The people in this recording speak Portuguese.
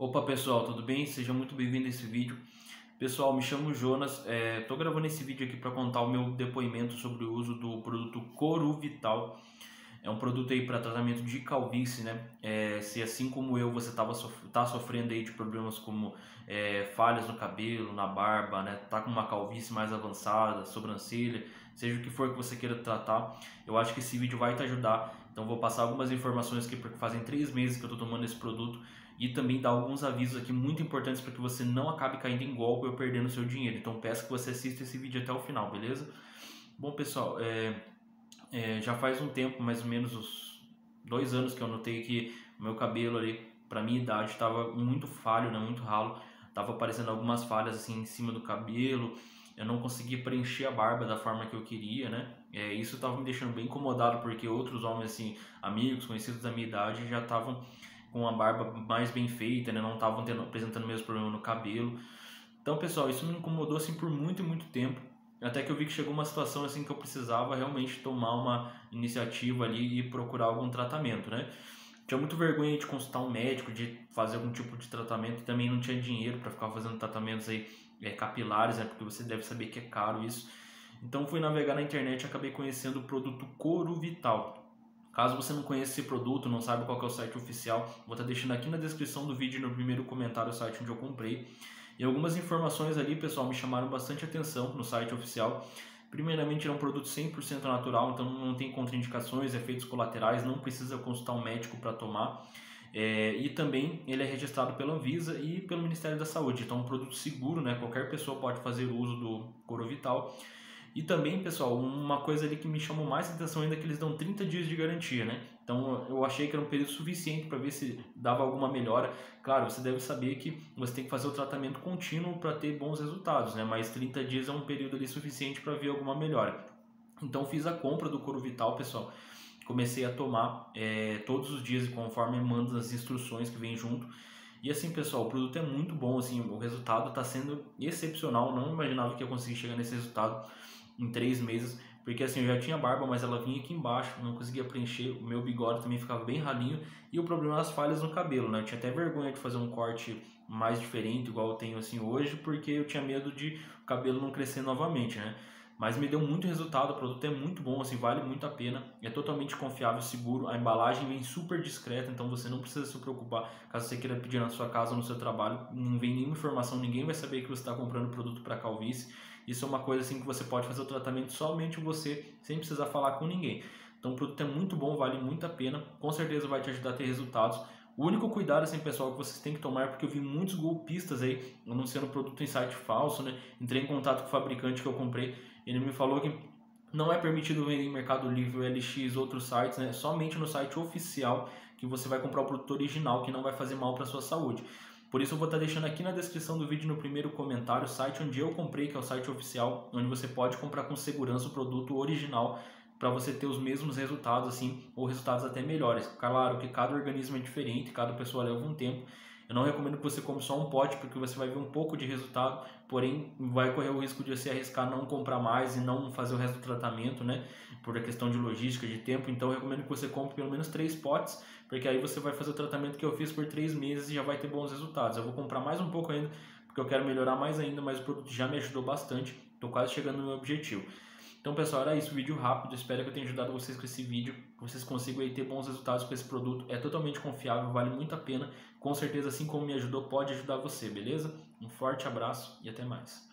Opa pessoal, tudo bem? Seja muito bem-vindo a esse vídeo. Pessoal, me chamo Jonas, estou é, gravando esse vídeo aqui para contar o meu depoimento sobre o uso do produto Coru Vital. É um produto aí para tratamento de calvície, né? É, se assim como eu você tava sof tá sofrendo aí de problemas como é, falhas no cabelo, na barba, né? Tá com uma calvície mais avançada, sobrancelha, seja o que for que você queira tratar, eu acho que esse vídeo vai te ajudar. Então vou passar algumas informações aqui porque fazem três meses que eu estou tomando esse produto e também dar alguns avisos aqui muito importantes para que você não acabe caindo em golpe ou perdendo seu dinheiro. Então peço que você assista esse vídeo até o final, beleza? Bom pessoal, é, é, já faz um tempo, mais ou menos dois anos que eu notei que meu cabelo ali, para minha idade, estava muito falho, né, muito ralo. Tava aparecendo algumas falhas assim em cima do cabelo. Eu não conseguia preencher a barba da forma que eu queria, né? É, isso estava me deixando bem incomodado porque outros homens assim, amigos, conhecidos da minha idade, já estavam com a barba mais bem feita, né? Não estavam apresentando o mesmo problema no cabelo. Então, pessoal, isso me incomodou assim por muito e muito tempo. Até que eu vi que chegou uma situação assim que eu precisava realmente tomar uma iniciativa ali e procurar algum tratamento, né? Tinha muito vergonha de consultar um médico, de fazer algum tipo de tratamento, também não tinha dinheiro para ficar fazendo tratamentos aí é, capilares, né? Porque você deve saber que é caro isso. Então fui navegar na internet e acabei conhecendo o produto Coro Vital. Caso você não conheça esse produto, não sabe qual é o site oficial, vou estar deixando aqui na descrição do vídeo no primeiro comentário o site onde eu comprei. E algumas informações ali, pessoal, me chamaram bastante atenção no site oficial. Primeiramente, é um produto 100% natural, então não tem contraindicações, efeitos colaterais, não precisa consultar um médico para tomar. É, e também ele é registrado pela Anvisa e pelo Ministério da Saúde, então é um produto seguro, né? qualquer pessoa pode fazer uso do Corovital. E também, pessoal, uma coisa ali que me chamou mais atenção ainda é que eles dão 30 dias de garantia, né? Então eu achei que era um período suficiente para ver se dava alguma melhora. Claro, você deve saber que você tem que fazer o tratamento contínuo para ter bons resultados, né? Mas 30 dias é um período ali suficiente para ver alguma melhora. Então fiz a compra do Coro Vital, pessoal. Comecei a tomar é, todos os dias conforme manda as instruções que vem junto. E assim, pessoal, o produto é muito bom, assim, o resultado está sendo excepcional. Não imaginava que ia conseguir chegar nesse resultado em três meses, porque assim, eu já tinha barba, mas ela vinha aqui embaixo, não conseguia preencher, o meu bigode também ficava bem ralinho, e o problema é as falhas no cabelo, né? Eu tinha até vergonha de fazer um corte mais diferente, igual eu tenho assim hoje, porque eu tinha medo de o cabelo não crescer novamente, né? Mas me deu muito resultado, o produto é muito bom, assim, vale muito a pena, é totalmente confiável, seguro, a embalagem vem super discreta, então você não precisa se preocupar caso você queira pedir na sua casa ou no seu trabalho, não vem nenhuma informação, ninguém vai saber que você está comprando produto para calvície. Isso é uma coisa assim que você pode fazer o tratamento somente você, sem precisar falar com ninguém. Então o produto é muito bom, vale muito a pena, com certeza vai te ajudar a ter resultados. O único cuidado, assim, pessoal, que vocês têm que tomar, é porque eu vi muitos golpistas aí anunciando produto em site falso, né? Entrei em contato com o fabricante que eu comprei, ele me falou que não é permitido vender em Mercado Livre, LX, outros sites, né? Somente no site oficial que você vai comprar o produto original, que não vai fazer mal para sua saúde. Por isso eu vou estar deixando aqui na descrição do vídeo no primeiro comentário o site onde eu comprei, que é o site oficial, onde você pode comprar com segurança o produto original para você ter os mesmos resultados assim, ou resultados até melhores. Claro que cada organismo é diferente, cada pessoa leva um tempo. Eu não recomendo que você compre só um pote, porque você vai ver um pouco de resultado, porém vai correr o risco de você arriscar não comprar mais e não fazer o resto do tratamento, né? Por a questão de logística, de tempo. Então eu recomendo que você compre pelo menos três potes, porque aí você vai fazer o tratamento que eu fiz por três meses e já vai ter bons resultados. Eu vou comprar mais um pouco ainda, porque eu quero melhorar mais ainda, mas o produto já me ajudou bastante. Estou quase chegando no meu objetivo. Então, pessoal, era isso, vídeo rápido. Espero que eu tenha ajudado vocês com esse vídeo, que vocês consigam aí ter bons resultados com esse produto. É totalmente confiável, vale muito a pena. Com certeza, assim como me ajudou, pode ajudar você, beleza? Um forte abraço e até mais.